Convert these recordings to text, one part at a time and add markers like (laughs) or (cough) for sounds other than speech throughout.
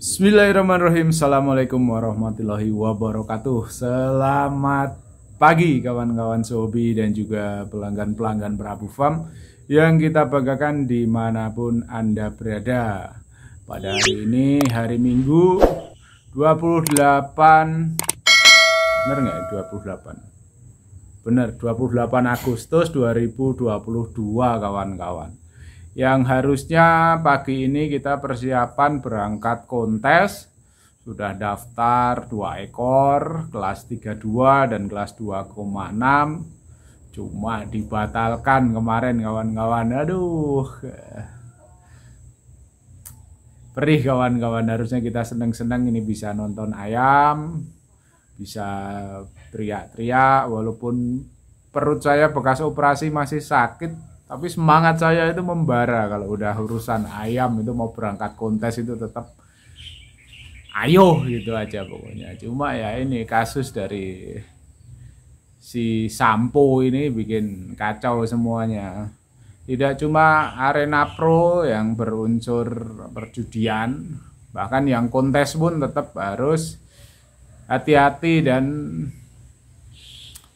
Bismillahirrahmanirrahim. Assalamualaikum warahmatullahi wabarakatuh. Selamat pagi kawan-kawan Sobi dan juga pelanggan-pelanggan Prabu Farm Yang kita banggakan di mana pun Anda berada. Pada hari ini hari Minggu 28 Bener nggak ya 28 Bener 28 Agustus 2022 kawan-kawan yang harusnya pagi ini kita persiapan berangkat kontes. Sudah daftar dua ekor kelas 32 dan kelas 2,6 cuma dibatalkan kemarin kawan-kawan. Aduh. Perih kawan-kawan. Harusnya kita seneng-seneng ini bisa nonton ayam bisa teriak-teriak walaupun perut saya bekas operasi masih sakit tapi semangat saya itu membara kalau udah urusan ayam itu mau berangkat kontes itu tetap ayo gitu aja pokoknya. Cuma ya ini kasus dari si Sampo ini bikin kacau semuanya. Tidak cuma arena pro yang berunsur perjudian bahkan yang kontes pun tetap harus hati-hati dan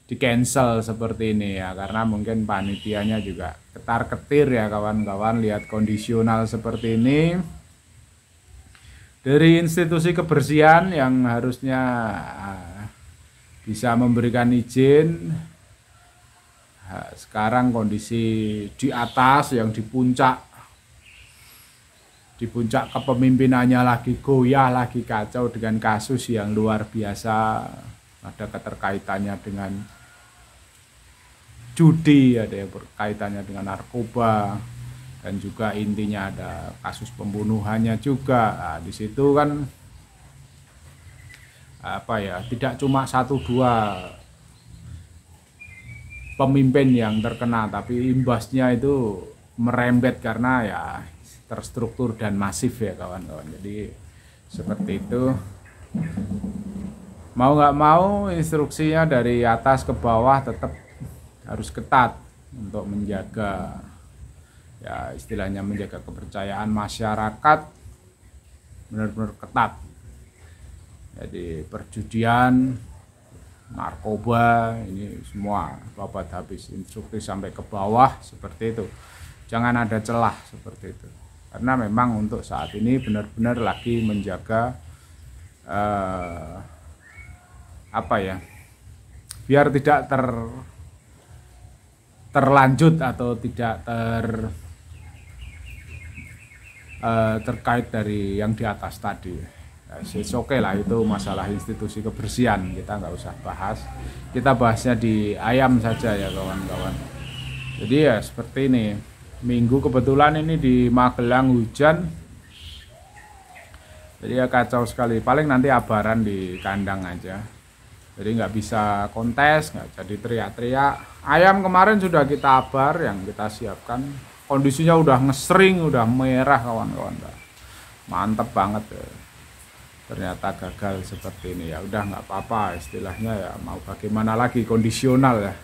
di cancel seperti ini ya karena mungkin panitianya juga ketar ketir ya kawan-kawan lihat kondisional seperti ini. Dari institusi kebersihan yang harusnya ah, bisa memberikan izin sekarang kondisi di atas yang di puncak di puncak kepemimpinannya lagi goyah lagi kacau dengan kasus yang luar biasa. Ada keterkaitannya dengan judi ada yang berkaitannya dengan narkoba dan juga intinya ada kasus pembunuhannya juga. Nah, di situ kan apa ya tidak cuma satu dua pemimpin yang terkena tapi imbasnya itu merembet karena ya terstruktur dan masif ya kawan-kawan. Jadi seperti itu. Mau nggak mau instruksinya dari atas ke bawah tetap harus ketat untuk menjaga ya istilahnya menjaga kepercayaan masyarakat benar-benar ketat. Jadi perjudian narkoba ini semua babat habis instruksi sampai ke bawah seperti itu. Jangan ada celah seperti itu. Karena memang untuk saat ini benar-benar lagi menjaga eh, apa ya biar tidak ter terlanjut atau tidak ter uh, terkait dari yang di atas tadi. Ya, oke okay lah itu masalah institusi kebersihan. Kita nggak usah bahas. Kita bahasnya di ayam saja ya kawan-kawan. Jadi ya seperti ini. Minggu kebetulan ini di Magelang hujan. Jadi ya kacau sekali. Paling nanti abaran di kandang aja jadi nggak bisa kontes nggak jadi teriak-teriak ayam kemarin sudah kita abar yang kita siapkan kondisinya udah ngesering udah merah kawan-kawan mantep banget ya. ternyata gagal seperti ini ya udah nggak apa-apa istilahnya ya mau bagaimana lagi kondisional ya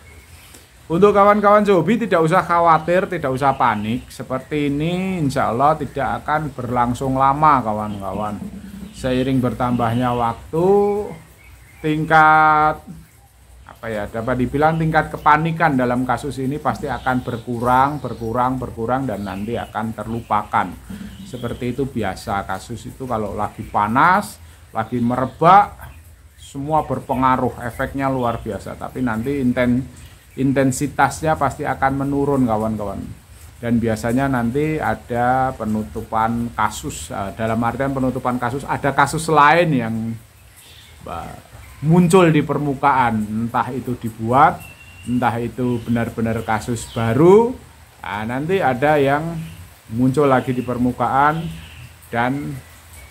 untuk kawan-kawan Zobi tidak usah khawatir, tidak usah panik. Seperti ini insya Allah tidak akan berlangsung lama kawan-kawan. Seiring bertambahnya waktu, tingkat apa ya dapat dibilang tingkat kepanikan dalam kasus ini pasti akan berkurang berkurang berkurang dan nanti akan terlupakan. Seperti itu biasa kasus itu. Kalau lagi panas lagi merebak semua berpengaruh. Efeknya luar biasa. Tapi nanti inten intensitasnya pasti akan menurun kawan-kawan. Dan biasanya nanti ada penutupan kasus. Eh, dalam artian penutupan kasus ada kasus lain yang muncul di permukaan. Entah itu dibuat entah itu benar-benar kasus baru. Nah, nanti ada yang muncul lagi di permukaan dan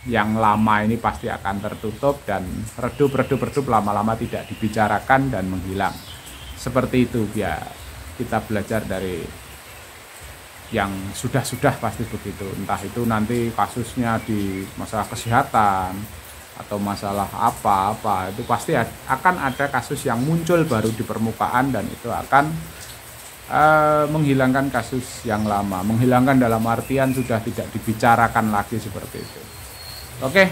yang lama ini pasti akan tertutup dan redup-redup-redup lama-lama tidak dibicarakan dan menghilang. Seperti itu ya kita belajar dari yang sudah-sudah pasti begitu. Entah itu nanti kasusnya di masalah kesehatan atau masalah apa-apa itu pasti akan ada kasus yang muncul baru di permukaan dan itu akan uh, menghilangkan kasus yang lama. Menghilangkan dalam artian sudah tidak dibicarakan lagi seperti itu. Oke.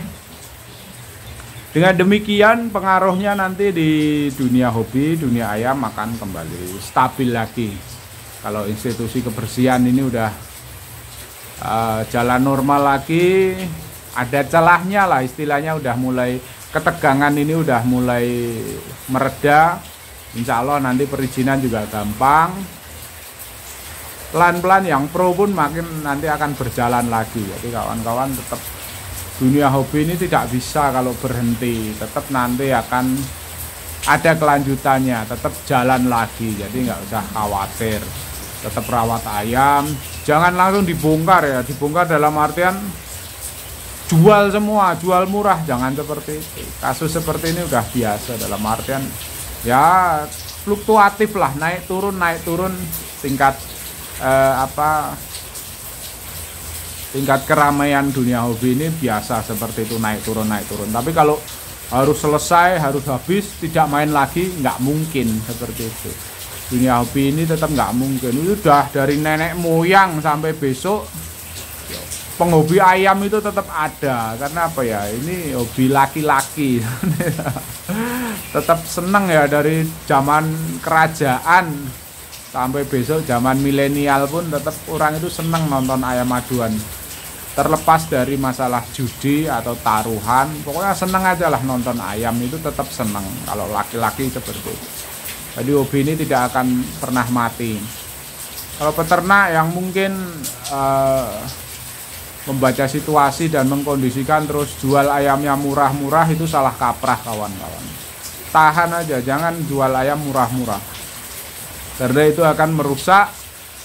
Dengan demikian pengaruhnya nanti di dunia hobi dunia ayam akan kembali stabil lagi. Kalau institusi kebersihan ini udah uh, jalan normal lagi ada celahnya lah istilahnya udah mulai ketegangan ini udah mulai mereda. Insya Allah nanti perizinan juga gampang. Pelan-pelan yang pro pun makin nanti akan berjalan lagi. Jadi kawan-kawan tetap dunia hobi ini tidak bisa kalau berhenti. Tetap nanti akan ada kelanjutannya tetap jalan lagi. Jadi nggak usah khawatir. Tetap rawat ayam. Jangan langsung dibongkar ya. Dibongkar dalam artian jual semua, jual murah, jangan seperti itu. Kasus seperti ini udah biasa dalam artian ya fluktuatif lah, naik turun naik turun tingkat eh, apa tingkat keramaian dunia hobi ini biasa seperti itu naik turun naik turun. Tapi kalau harus selesai, harus habis, tidak main lagi, nggak mungkin seperti itu. Dunia hobi ini tetap nggak mungkin. Udah dari nenek moyang sampai besok penghobi ayam itu tetap ada. Karena apa ya? Ini hobi laki-laki. (laughs) Tetap seneng ya dari zaman kerajaan sampai besok zaman milenial pun tetap orang itu seneng nonton ayam aduan. Terlepas dari masalah judi atau taruhan pokoknya seneng aja lah nonton ayam itu tetap seneng kalau laki-laki seperti itu jadi hobi ini tidak akan pernah mati. Kalau peternak yang mungkin uh, membaca situasi dan mengkondisikan terus jual ayamnya murah-murah itu salah kaprah kawan-kawan. Tahan aja jangan jual ayam murah-murah. Karena itu akan merusak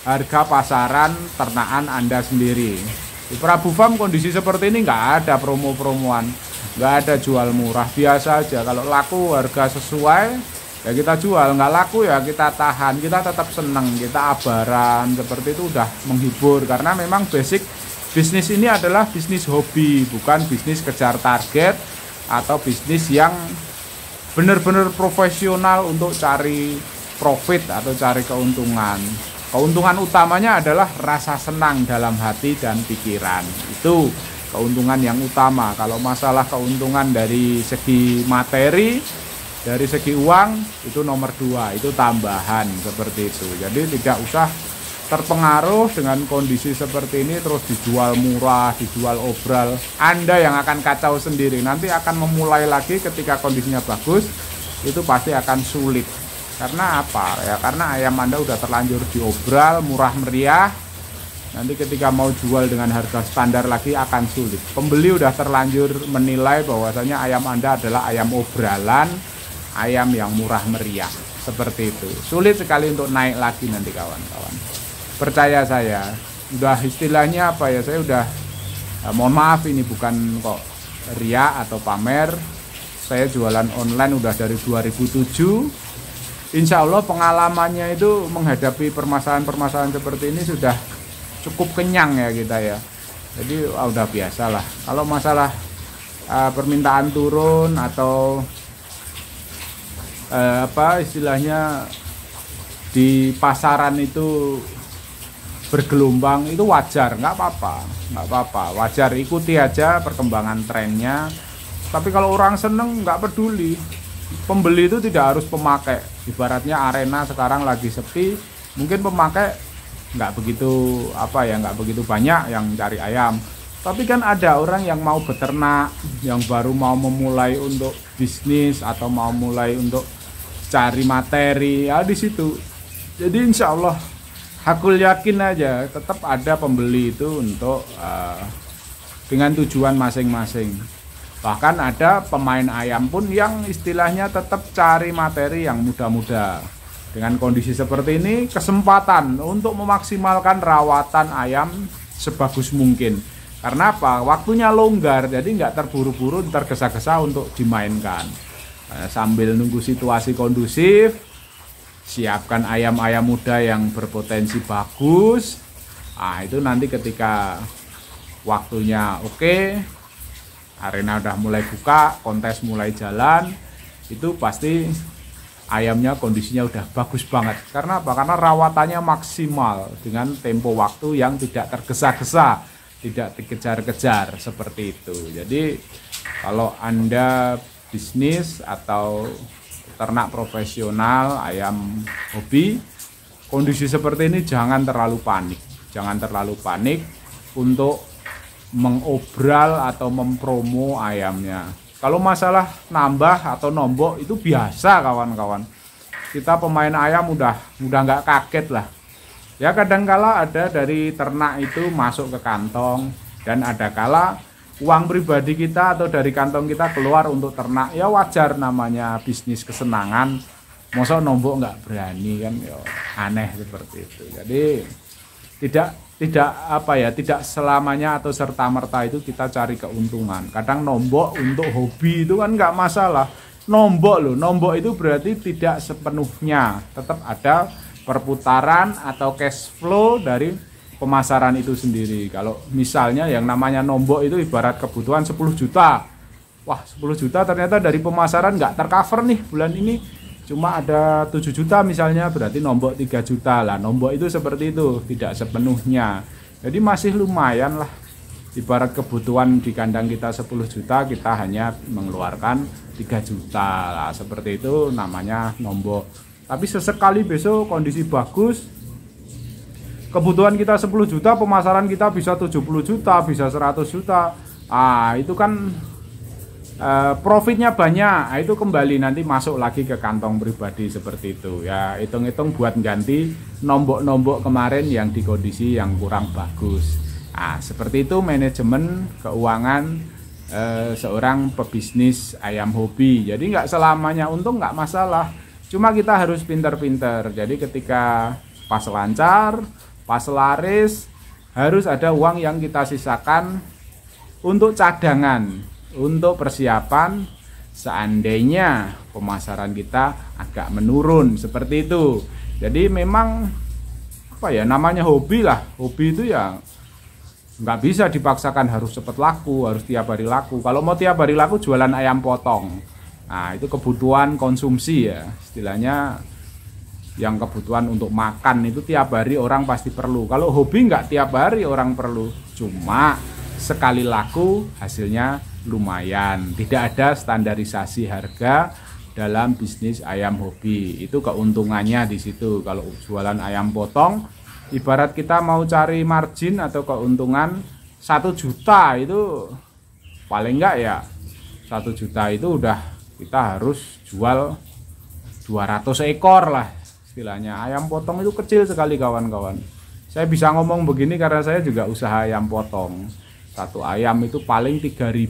harga pasaran ternakan anda sendiri. Di Prabu Farm kondisi seperti ini nggak ada promo-promoan nggak ada jual murah. Biasa aja kalau laku harga sesuai ya kita jual. Nggak laku ya kita tahan. Kita tetap seneng kita abaran. Seperti itu udah menghibur karena memang basic bisnis ini adalah bisnis hobi bukan bisnis kejar target atau bisnis yang benar-benar profesional untuk cari profit atau cari keuntungan. Keuntungan utamanya adalah rasa senang dalam hati dan pikiran. Itu keuntungan yang utama. Kalau masalah keuntungan dari segi materi dari segi uang itu nomor dua. Itu tambahan seperti itu. Jadi tidak usah terpengaruh dengan kondisi seperti ini terus dijual murah, dijual obral, Anda yang akan kacau sendiri. Nanti akan memulai lagi ketika kondisinya bagus, itu pasti akan sulit. Karena apa? Ya karena ayam Anda udah terlanjur diobral, murah meriah. Nanti ketika mau jual dengan harga standar lagi akan sulit. Pembeli udah terlanjur menilai bahwasanya ayam Anda adalah ayam obralan, ayam yang murah meriah. Seperti itu. Sulit sekali untuk naik lagi nanti kawan-kawan percaya saya. Udah istilahnya apa ya saya udah eh, mohon maaf ini bukan kok ria atau pamer. Saya jualan online udah dari 2007 Insya Allah pengalamannya itu menghadapi permasalahan-permasalahan seperti ini sudah cukup kenyang ya kita ya. Jadi ah, udah biasa lah. Kalau masalah uh, permintaan turun atau uh, apa istilahnya di pasaran itu bergelombang itu wajar. Nggak apa-apa. Nggak apa-apa. Wajar ikuti aja perkembangan trennya. Tapi kalau orang seneng nggak peduli. Pembeli itu tidak harus pemakai. Ibaratnya arena sekarang lagi sepi mungkin pemakai nggak begitu apa ya nggak begitu banyak yang cari ayam. Tapi kan ada orang yang mau beternak yang baru mau memulai untuk bisnis atau mau mulai untuk cari materi. Ya di situ. Jadi insya Allah aku yakin aja tetap ada pembeli itu untuk uh, dengan tujuan masing-masing. Bahkan ada pemain ayam pun yang istilahnya tetap cari materi yang muda-muda. Dengan kondisi seperti ini kesempatan untuk memaksimalkan rawatan ayam sebagus mungkin. Karena apa? Waktunya longgar jadi nggak terburu-buru tergesa-gesa untuk dimainkan. Eh, sambil nunggu situasi kondusif siapkan ayam-ayam muda yang berpotensi bagus. Ah itu nanti ketika waktunya oke okay, arena udah mulai buka kontes mulai jalan itu pasti ayamnya kondisinya udah bagus banget. Karena apa? Karena rawatannya maksimal dengan tempo waktu yang tidak tergesa-gesa tidak dikejar-kejar seperti itu. Jadi kalau Anda bisnis atau ternak profesional ayam hobi kondisi seperti ini jangan terlalu panik. Jangan terlalu panik untuk mengobral atau mempromo ayamnya. Kalau masalah nambah atau nombok itu biasa kawan-kawan. Kita pemain ayam udah udah nggak kaget lah Ya kadangkala ada dari ternak itu masuk ke kantong dan ada kala uang pribadi kita atau dari kantong kita keluar untuk ternak. Ya wajar namanya bisnis kesenangan. Masa nombok nggak berani kan? Ya aneh seperti itu. Jadi tidak tidak apa ya tidak selamanya atau serta merta itu kita cari keuntungan. Kadang nombok untuk hobi itu kan nggak masalah. Nombok loh nombok itu berarti tidak sepenuhnya. Tetap ada perputaran atau cash flow dari pemasaran itu sendiri. Kalau misalnya yang namanya nombok itu ibarat kebutuhan 10 juta. Wah 10 juta ternyata dari pemasaran nggak tercover nih bulan ini. Cuma ada 7 juta misalnya berarti nombok 3 juta lah. Nombok itu seperti itu tidak sepenuhnya. Jadi masih lumayan lah. Ibarat kebutuhan di kandang kita 10 juta kita hanya mengeluarkan 3 juta lah. Seperti itu namanya nombok. Tapi sesekali besok kondisi bagus kebutuhan kita 10 juta pemasaran kita bisa 70 juta bisa 100 juta. Ah itu kan uh, profitnya banyak. Nah, itu kembali nanti masuk lagi ke kantong pribadi seperti itu. Ya hitung-hitung buat ganti nombok-nombok kemarin yang di kondisi yang kurang bagus. Nah seperti itu manajemen keuangan uh, seorang pebisnis ayam hobi. Jadi nggak selamanya untung nggak masalah. Cuma kita harus pinter-pinter. Jadi ketika pas lancar, pas laris, harus ada uang yang kita sisakan untuk cadangan, untuk persiapan seandainya pemasaran kita agak menurun seperti itu. Jadi memang apa ya namanya hobi lah. Hobi itu ya nggak bisa dipaksakan harus cepat laku, harus tiap hari laku. Kalau mau tiap hari laku jualan ayam potong Nah, itu kebutuhan konsumsi ya. Istilahnya yang kebutuhan untuk makan itu tiap hari orang pasti perlu. Kalau hobi nggak tiap hari orang perlu. Cuma sekali laku hasilnya lumayan. Tidak ada standarisasi harga dalam bisnis ayam hobi. Itu keuntungannya di situ. Kalau jualan ayam potong, ibarat kita mau cari margin atau keuntungan satu juta itu paling enggak ya satu juta itu udah kita harus jual 200 ekor lah istilahnya. Ayam potong itu kecil sekali kawan-kawan. Saya bisa ngomong begini karena saya juga usaha ayam potong. Satu ayam itu paling 3000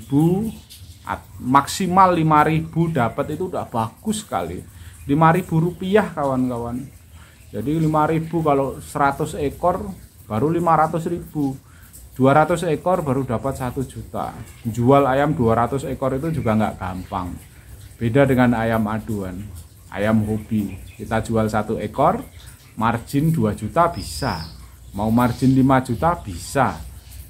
maksimal 5000 dapat itu udah bagus sekali. 5000 rupiah kawan-kawan. Jadi 5000 kalau 100 ekor baru 500 ribu. 200 ekor baru dapat 1 juta. Jual ayam 200 ekor itu juga nggak gampang. Beda dengan ayam aduan, ayam hobi. Kita jual satu ekor, margin 2 juta bisa. Mau margin 5 juta bisa.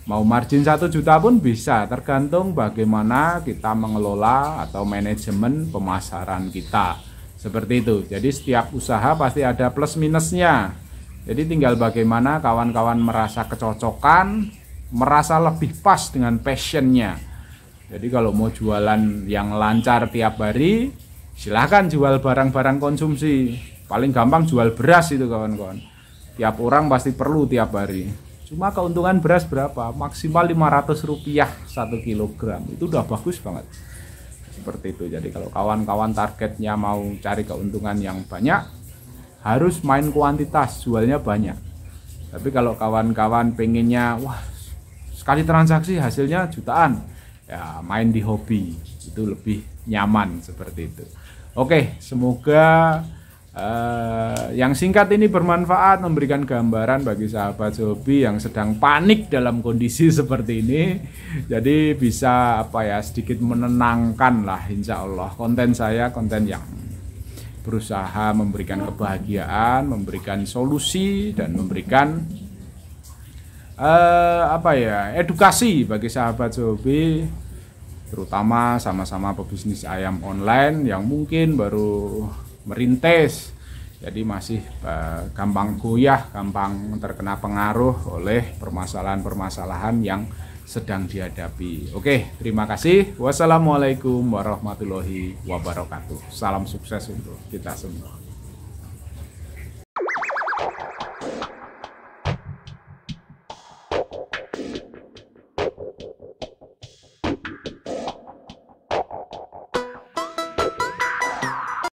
Mau margin 1 juta pun bisa, tergantung bagaimana kita mengelola atau manajemen pemasaran kita. Seperti itu. Jadi setiap usaha pasti ada plus minusnya. Jadi tinggal bagaimana kawan-kawan merasa kecocokan, merasa lebih pas dengan passionnya jadi kalau mau jualan yang lancar tiap hari, silahkan jual barang-barang konsumsi. Paling gampang jual beras itu kawan-kawan. Tiap orang pasti perlu tiap hari. Cuma keuntungan beras berapa? Maksimal 500 rupiah satu kilogram. Itu udah bagus banget. Seperti itu. Jadi kalau kawan-kawan targetnya mau cari keuntungan yang banyak, harus main kuantitas, jualnya banyak. Tapi kalau kawan-kawan pengennya, wah sekali transaksi hasilnya jutaan, ya main di hobi itu lebih nyaman seperti itu. Oke, semoga uh, yang singkat ini bermanfaat memberikan gambaran bagi sahabat hobi yang sedang panik dalam kondisi (laughs) seperti ini. Jadi bisa apa ya sedikit menenangkan lah insya Allah konten saya konten yang berusaha memberikan kebahagiaan, memberikan solusi dan memberikan uh, apa ya edukasi bagi sahabat hobi terutama sama-sama pebisnis ayam online yang mungkin baru merintis jadi masih uh, gampang goyah, gampang terkena pengaruh oleh permasalahan-permasalahan yang sedang dihadapi. Oke, terima kasih. Wassalamualaikum warahmatullahi wabarakatuh. Salam sukses untuk kita semua.